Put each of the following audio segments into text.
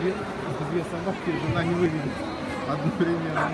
две, две собаки жена не выведет одновременно.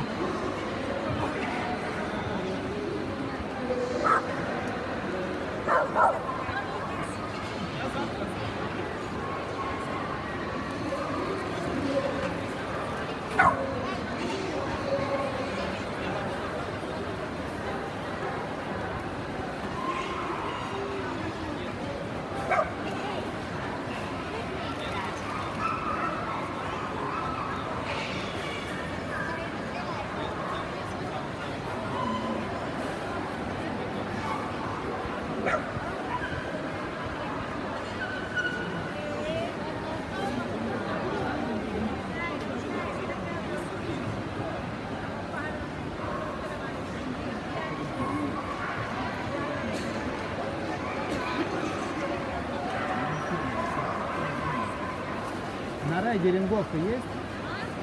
На райде ринговка есть?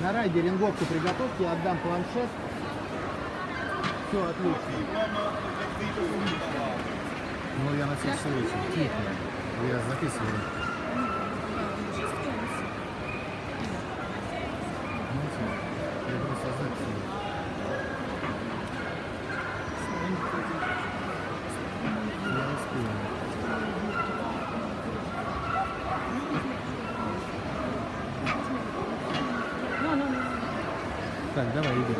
На райде ринговку приготовьте, я отдам планшет. Все, отлично. Ну, я на всякий случай. Тихо. Я записываю. Знаете, 感じだからいいけど。